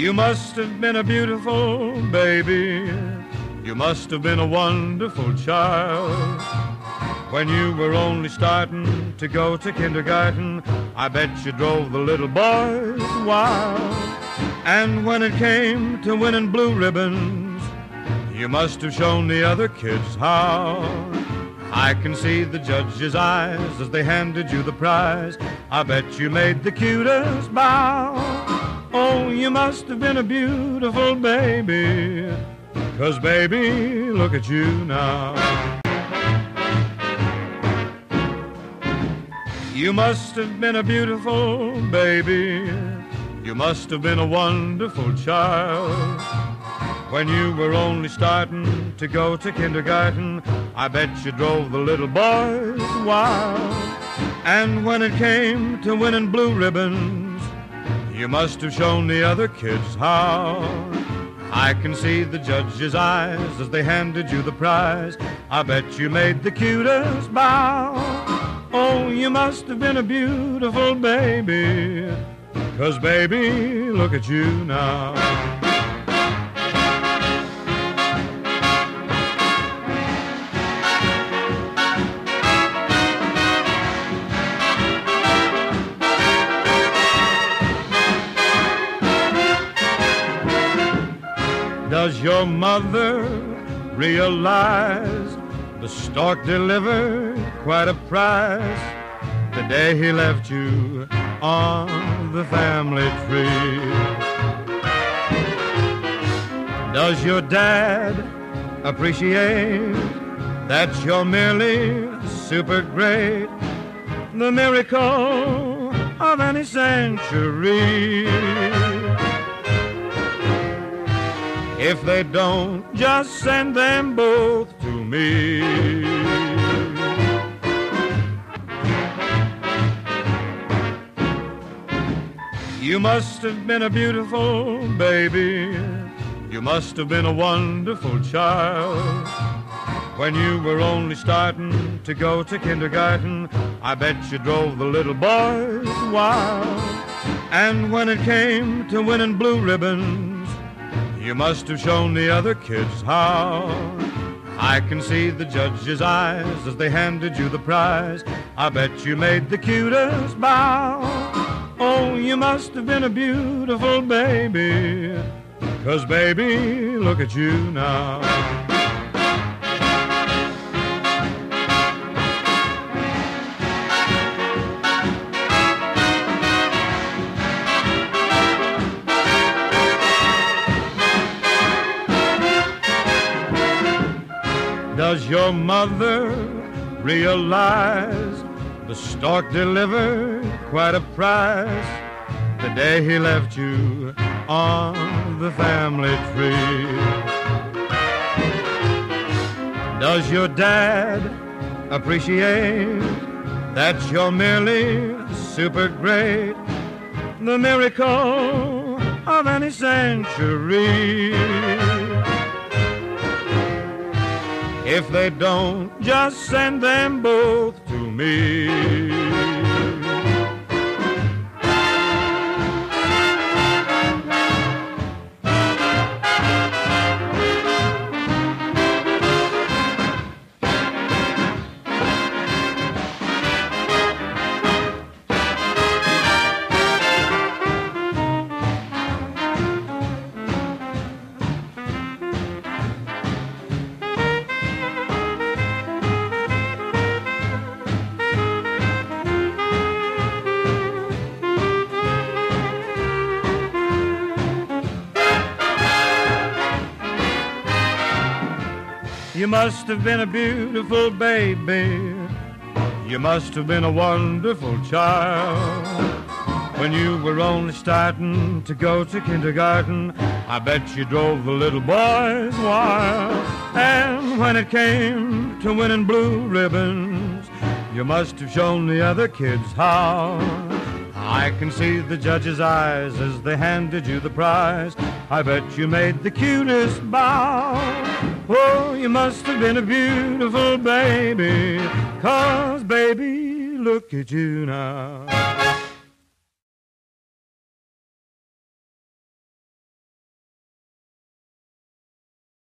You must have been a beautiful baby. You must have been a wonderful child. When you were only starting to go to kindergarten, I bet you drove the little boys wild. And when it came to winning blue ribbons, you must have shown the other kids how. I can see the judge's eyes as they handed you the prize. I bet you made the cutest bow. Oh, you must have been a beautiful baby. Cause baby, look at you now. You must have been a beautiful baby. You must have been a wonderful child. When you were only starting to go to kindergarten, I bet you drove the little boys wild. And when it came to winning blue ribbons, you must have shown the other kids how. I can see the judge's eyes as they handed you the prize. I bet you made the cutest bow. Oh, you must have been a beautiful baby. Cause baby, look at you now. Does your mother realize the stork delivered quite a prize the day he left you on the family tree? Does your dad appreciate that you're merely super great? The miracle of any century. If they don't, just send them both to me. You must have been a beautiful baby. You must have been a wonderful child. When you were only starting to go to kindergarten, I bet you drove the little boys wild. And when it came to winning blue ribbons, you must have shown the other kids how. I can see the judge's eyes as they handed you the prize. I bet you made the cutest bow. Oh, you must have been a beautiful baby. Cause baby, look at you now. Does your mother realize the stork delivered quite a prize the day he left you on the family tree? Does your dad appreciate that you're merely super great? The miracle of any century. If they don't, just send them both to me. You must have been a beautiful baby. You must have been a wonderful child. When you were only starting to go to kindergarten, I bet you drove the little boys wild. And when it came to winning blue ribbons, you must have shown the other kids how. I can see the judge's eyes as they handed you the prize. I bet you made the cutest bow. Oh, you must have been a beautiful baby. Cause, baby, look at you now.